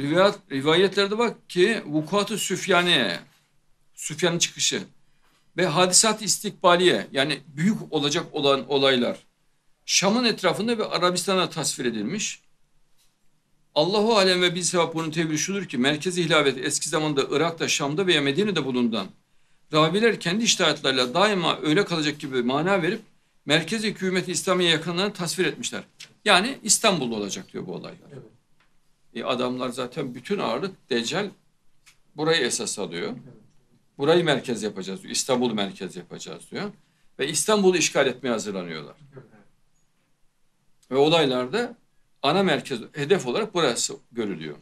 Rivayet, rivayetlerde bak ki vukuatı Süfyaniye, Süfyan'ın çıkışı ve hadisat istikbaliye yani büyük olacak olan olaylar Şam'ın etrafında ve Arabistan'a tasvir edilmiş. Allahu alem ve bir sevap bunun tevhili şudur ki merkezi hilafet eski zamanda Irak'ta, Şam'da veya Medine'de bulundan raviler kendi iştahatlarıyla daima öyle kalacak gibi mana verip merkezi hükümeti İslamiye yakınlarını tasvir etmişler. Yani İstanbul'da olacak diyor bu olaylar. Evet. E adamlar zaten bütün ağırlık Deccal burayı esas alıyor. Burayı merkez yapacağız diyor. İstanbul'u merkez yapacağız diyor. Ve İstanbul'u işgal etmeye hazırlanıyorlar. Ve olaylarda ana merkez hedef olarak burası görülüyor.